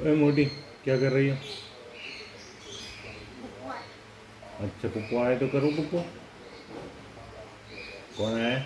अरे मोटी क्या कर रही हो? अच्छा पुप्पो आए तो करो पुप्पो कौन आया?